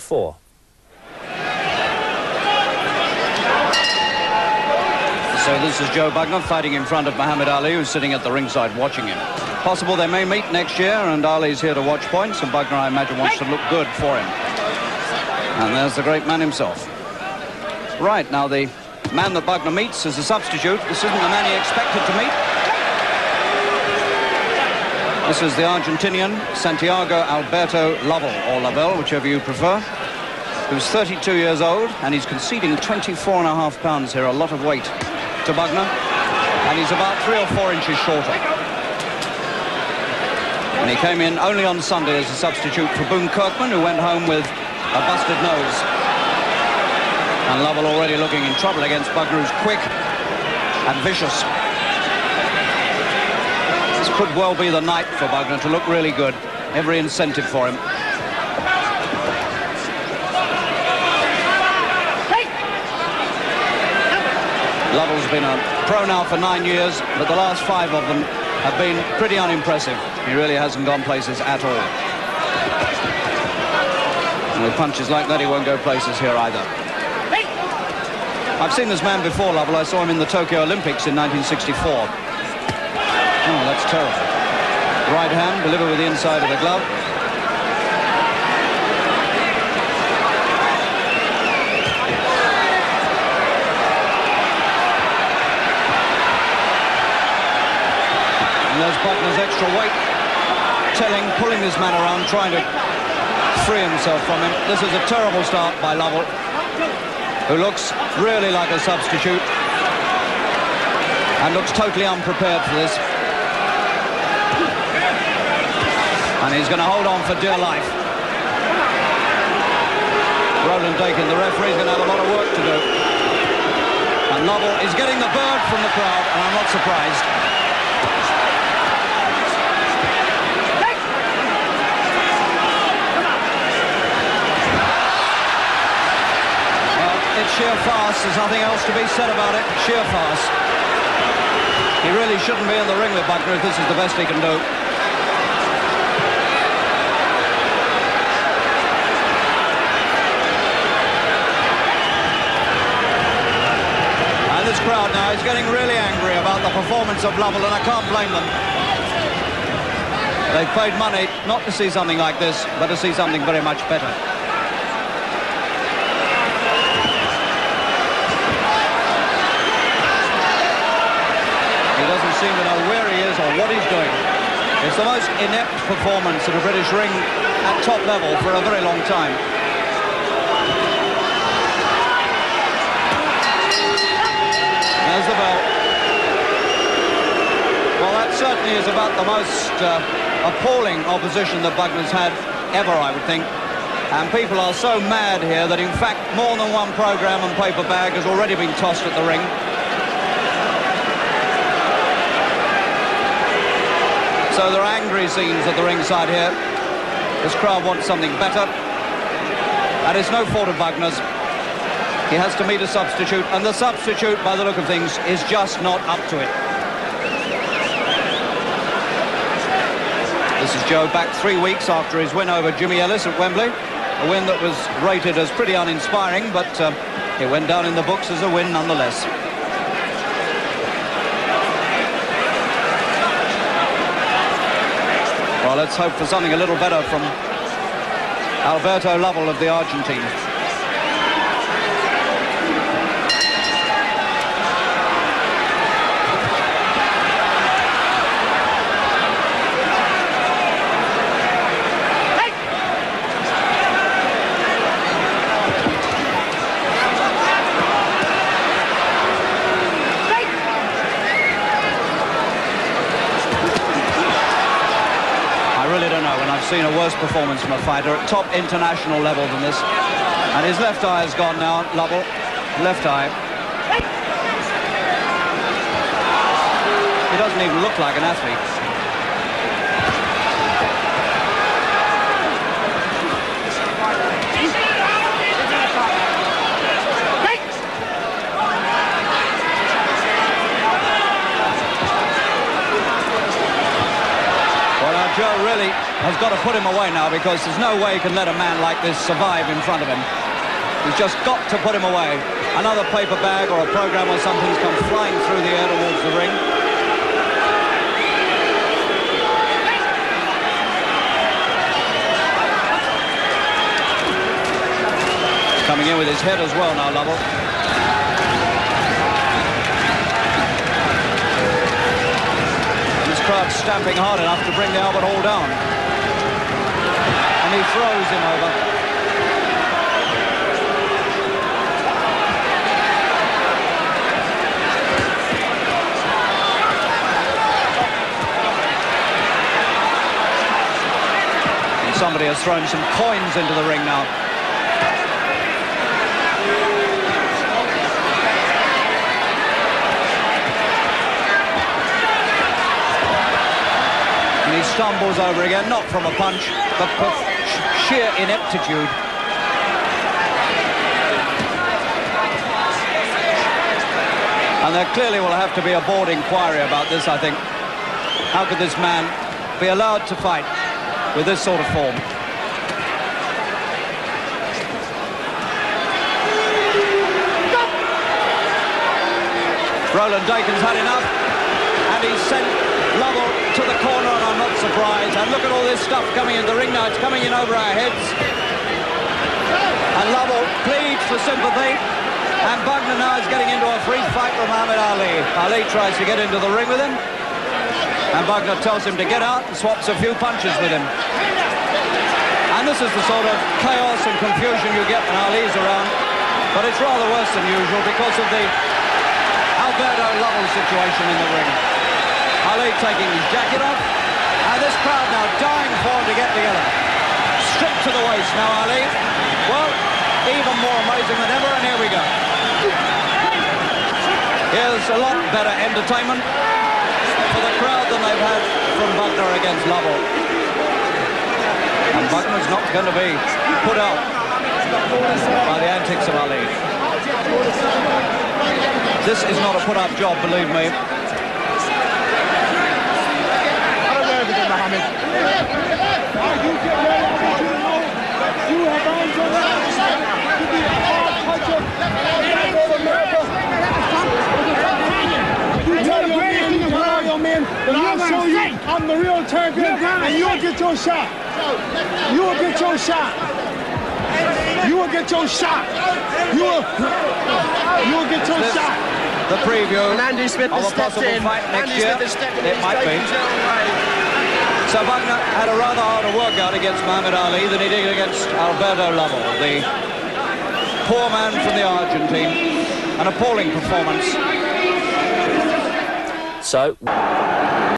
Four. So this is Joe Bugner fighting in front of Muhammad Ali, who's sitting at the ringside watching him. Possible they may meet next year, and Ali's here to watch points, and Bugner, I imagine, wants to look good for him. And there's the great man himself. Right, now the man that Bugner meets is a substitute. This isn't the man he expected to meet. This is the Argentinian Santiago Alberto Lovell, or Lavelle, whichever you prefer, who's 32 years old, and he's conceding 24 and a half pounds here, a lot of weight to Bugner, and he's about three or four inches shorter. And he came in only on Sunday as a substitute for Boone Kirkman, who went home with a busted nose. And Lovell already looking in trouble against Bugner, who's quick and vicious could well be the night for Bugner to look really good. Every incentive for him. Lovell's been a pro now for nine years, but the last five of them have been pretty unimpressive. He really hasn't gone places at all. And with punches like that, he won't go places here either. I've seen this man before, Lovell. I saw him in the Tokyo Olympics in 1964. Oh, that's terrible. Right hand, deliver with the inside of the glove. And there's Bugner's extra weight. Telling, pulling this man around, trying to free himself from him. This is a terrible start by Lovell, who looks really like a substitute and looks totally unprepared for this. And he's going to hold on for dear life. Roland Dakin, the referee, is going to have a lot of work to do. And Lovell is getting the bird from the crowd, and I'm not surprised. Well, it's sheer farce. There's nothing else to be said about it. Sheer farce. He really shouldn't be in the ring with Bugner if this is the best he can do. Crowd now is getting really angry about the performance of Lovell, and I can't blame them. They've paid money not to see something like this, but to see something very much better. He doesn't seem to know where he is or what he's doing. It's the most inept performance in a British ring at top level for a very long time. Certainly is about the most uh, appalling opposition that Bugner's had ever, I would think. And people are so mad here that, in fact, more than one programme and paper bag has already been tossed at the ring. So there are angry scenes at the ringside here. This crowd wants something better. And it's no fault of Bugner's. He has to meet a substitute, and the substitute, by the look of things, is just not up to it. This is Joe back three weeks after his win over Jimmy Ellis at Wembley. A win that was rated as pretty uninspiring, but uh, it went down in the books as a win nonetheless. Well, let's hope for something a little better from Alberto Lovell of the Argentine. Seen a worse performance from a fighter at top international level than this. And his left eye has gone now, Lovell. Left eye. He doesn't even look like an athlete. Joe really has got to put him away now because there's no way he can let a man like this survive in front of him. He's just got to put him away. Another paper bag or a program or something's come flying through the air towards the ring. coming in with his head as well now, Lovell. Crowd stamping hard enough to bring the Albert Hall down. And he throws him over. Somebody has thrown some coins into the ring now. Stumbles over again, not from a punch, but sheer ineptitude. And there clearly will have to be a board inquiry about this, I think. How could this man be allowed to fight with this sort of form? Roland Dakin's had enough, and he's sent Lovell to the corner, and I'm not surprised. And look at all this stuff coming in the ring now. It's coming in over our heads. And Lovell pleads for sympathy. And Bugner now is getting into a free fight with Muhammad Ali. Ali tries to get into the ring with him. And Bugner tells him to get out and swaps a few punches with him. And this is the sort of chaos and confusion you get when Ali's around. But it's rather worse than usual because of the Alberto Lovell situation in the ring. Ali taking his jacket off. And this crowd now dying for him to get together. Stripped to the waist now, Ali. Well, even more amazing than ever, and here we go. Here's a lot better entertainment for the crowd than they've had from Bugner against Lovell. And Bugner's not going to be put out by the antics of Ali. This is not a put-up job, believe me. Mohammed. You get ready, I want you to know that you have earned your right to be a hard puncher of America. You tell your men, you tell your men that I'll show you I'm the real champion and you'll get your shot. You will get your shot. You will get your shot. You will, you will get your shot. The preview and Andy Smith of a possible in. fight next Andy year. It might be. So Bugner had a rather harder workout against Muhammad Ali than he did against Alberto Lovell, the poor man from the Argentine. An appalling performance. So...